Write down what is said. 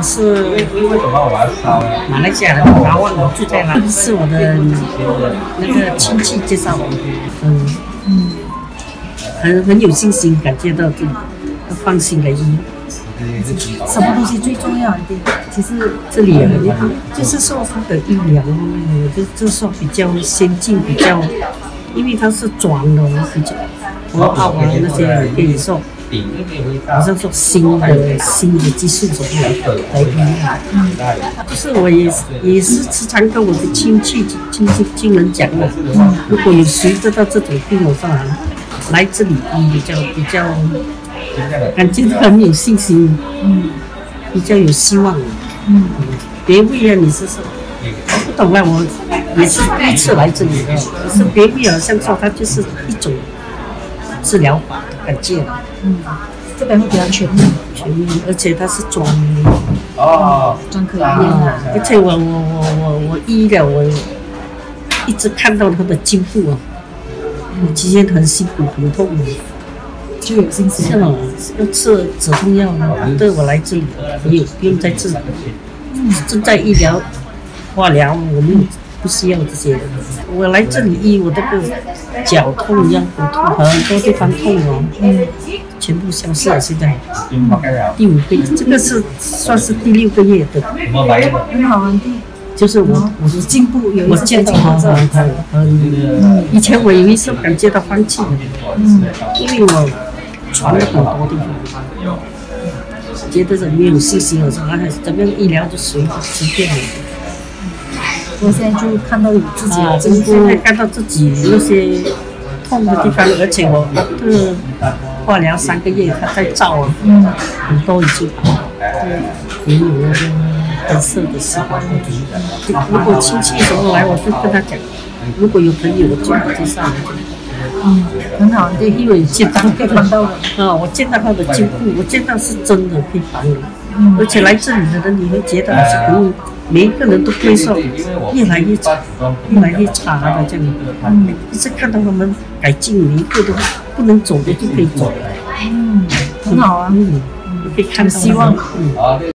我是马来西亚的然后，我住在那，是我的那个亲戚介绍我，嗯。嗯，很很有信心，感觉到自己放心的医。什么东西最重要？对，其实这里啊，就是说它的医疗，就就说比较先进，比较，因为它是装的，比较国奥啊那些可以说。好像说新的新的技术什么来医嗯，就是我也也是时常跟我的亲戚亲戚亲人讲的，如果有谁得到这种病的话，来这里比较比较，感觉很有信心，嗯，比较有希望，嗯，别位啊，你是说，我不懂啊，我也是第一次来这里，可是别位好像说它就是一种治疗法，感觉。嗯，这边会比较全面，全面，而且它是专哦，专科医院啊。而且我我我我我医疗我一直看到他的进步啊，我之前很辛苦很痛的，就有信心。是哦，要吃止痛药吗？对我来这里没有不用再治，正在医疗化疗我没有。不需要这些，我来这里医我这个脚痛、腰骨痛，很多地方痛哦，嗯，全部消失了。现在第五个月，这个是算是第六个月的。很好啊，就是我，我是进步，有我见到他，他，嗯，以前我有一次感觉到放弃了，嗯，因为我传了很多地方，觉得人没有信心，我说哎，怎么样医疗就随随便了。我现在就看到有自己的进步，现在看到自己那些痛的地方，而且我这化疗三个月，他在照啊，很多已经对，也有那个黑色的细胞。如果亲戚什么来，我就跟他讲，如果有朋友，我就介绍。嗯，很好，对，因为见到可以帮到啊，我见到他的进步，我见到是真的可以帮你，而且来这里的人，你会觉得是可以。每一个人都会说越来越差，越来越差的这样，嗯，一次看到他们改进，每一个都不能走的就可以走，嗯，很好啊，嗯，可以看到希望，嗯。